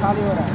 哪里过来